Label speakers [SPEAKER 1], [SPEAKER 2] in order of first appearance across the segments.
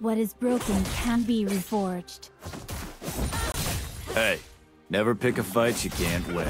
[SPEAKER 1] What is broken can be reforged.
[SPEAKER 2] Hey, never pick a fight you can't win.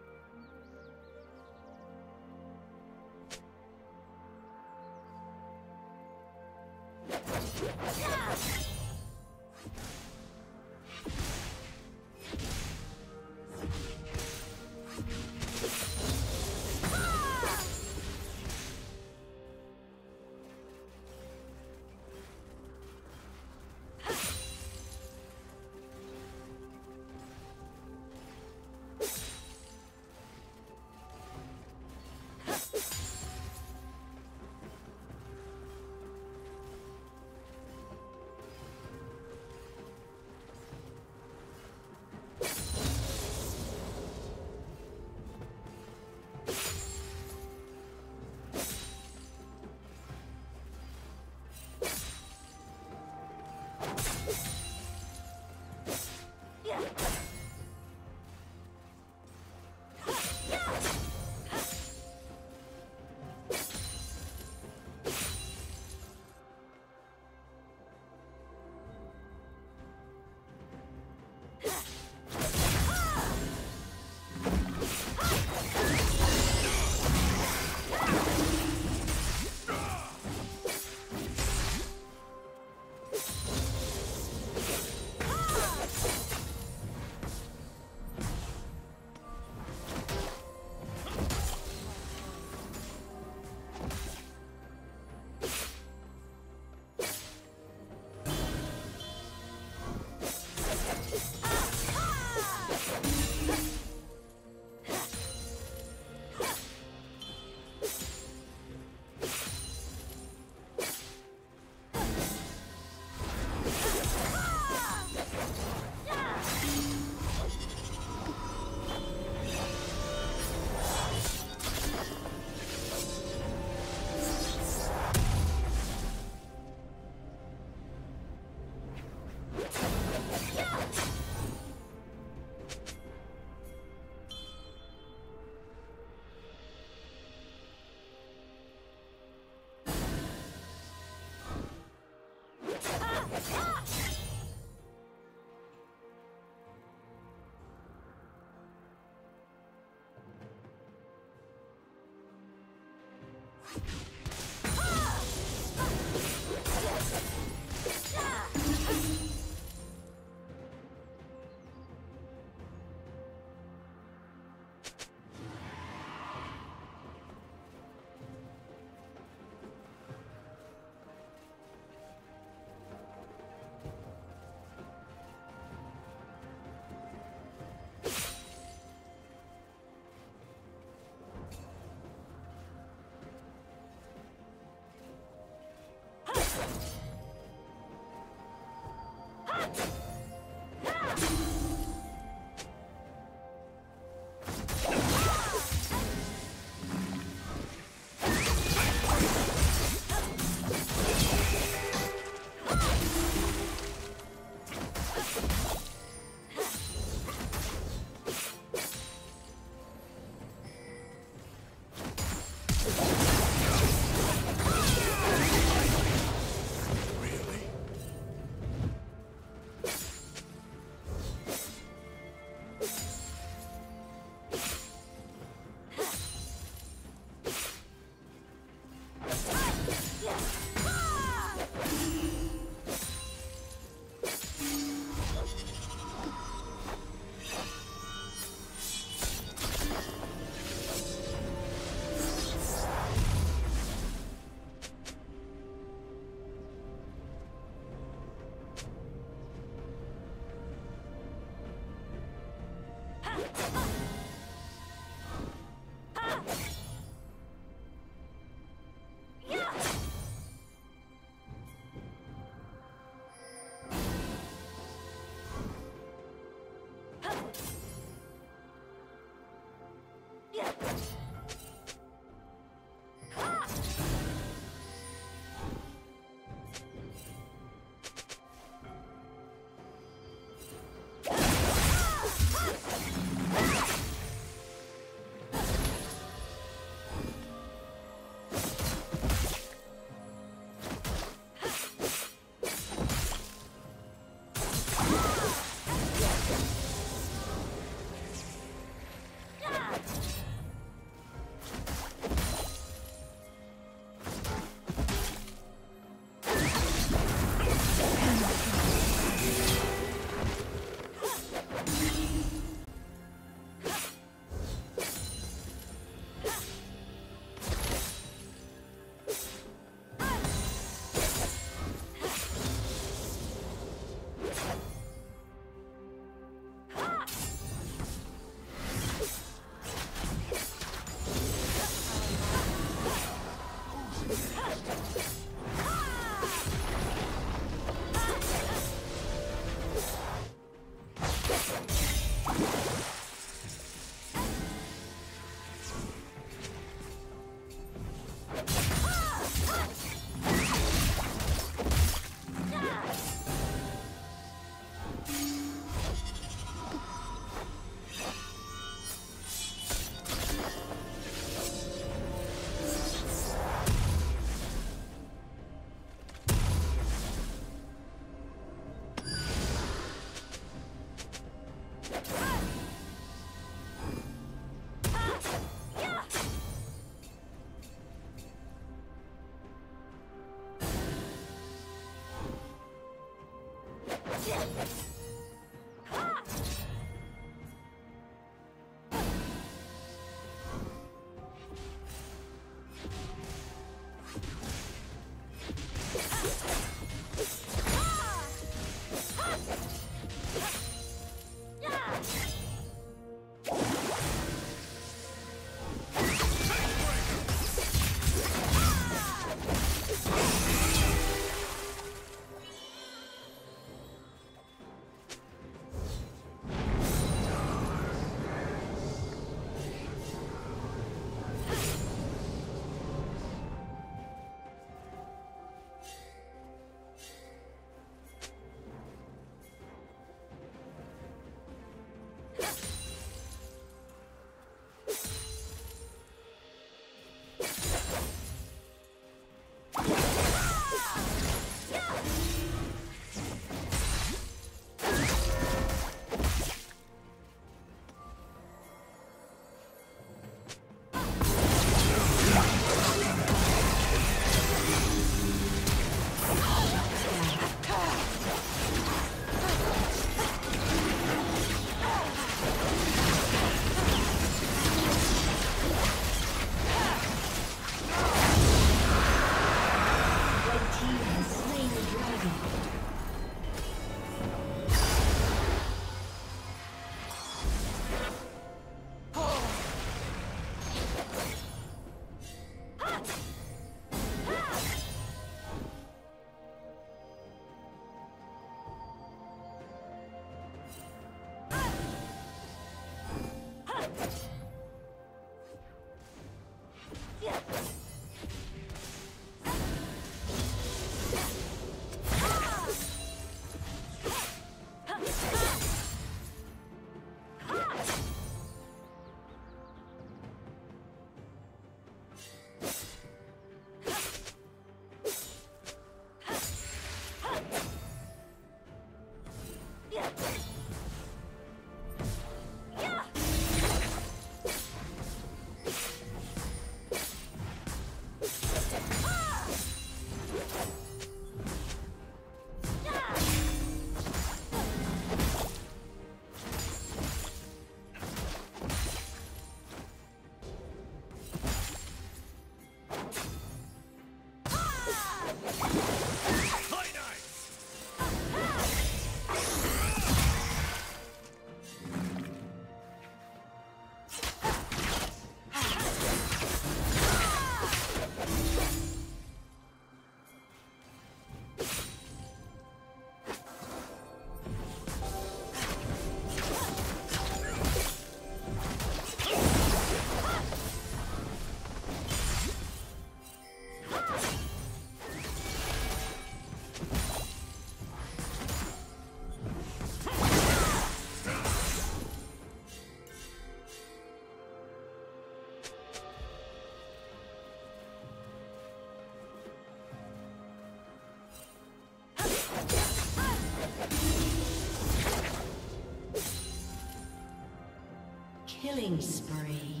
[SPEAKER 3] Killing spree.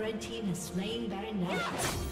[SPEAKER 3] Red team has slain Baron Nashor.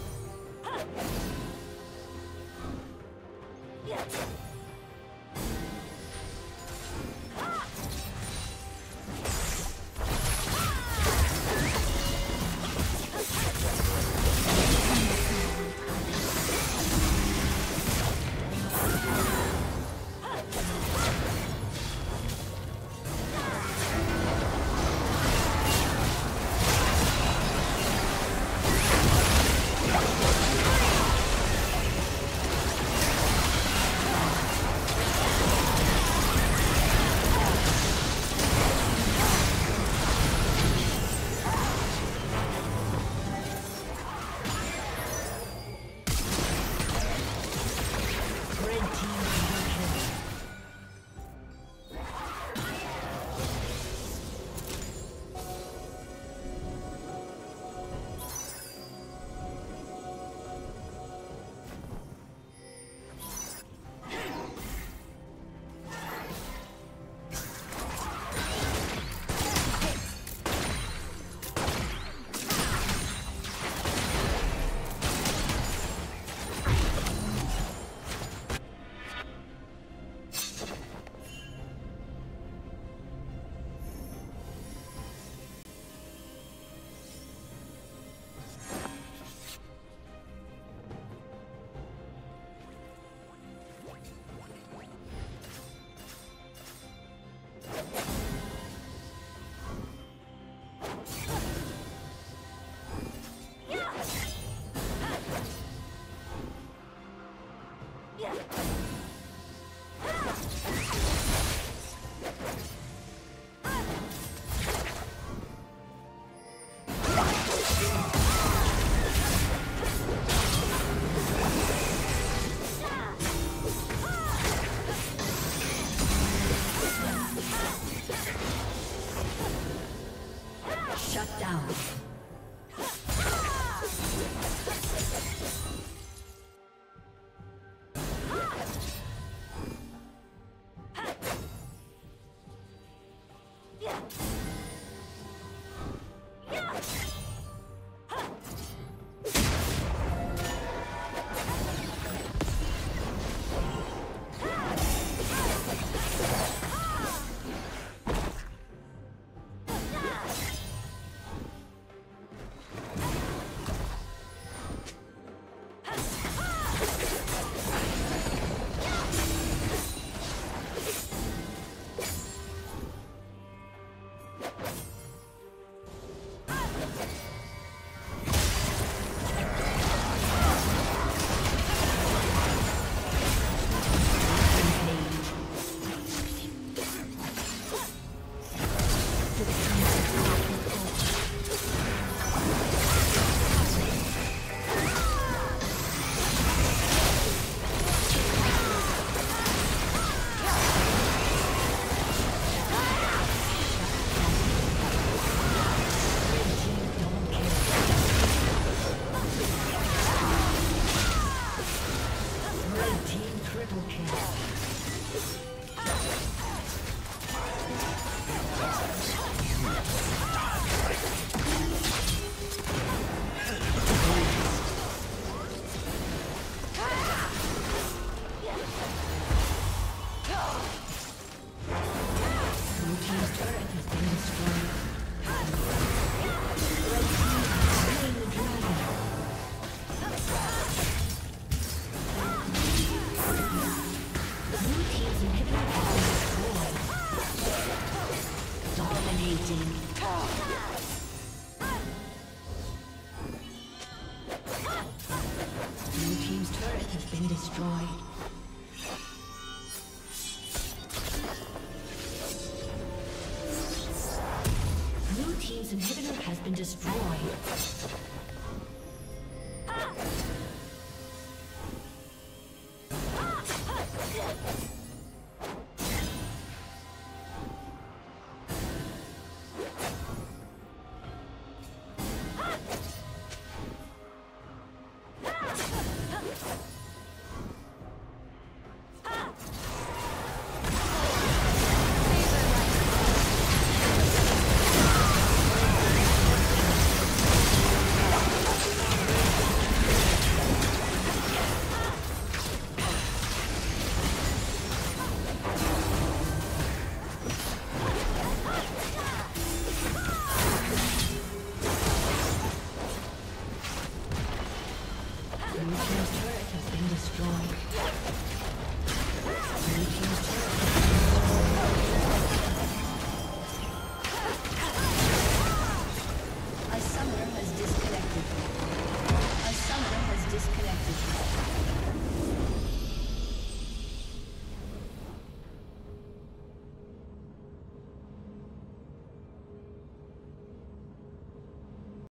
[SPEAKER 3] Destroyed.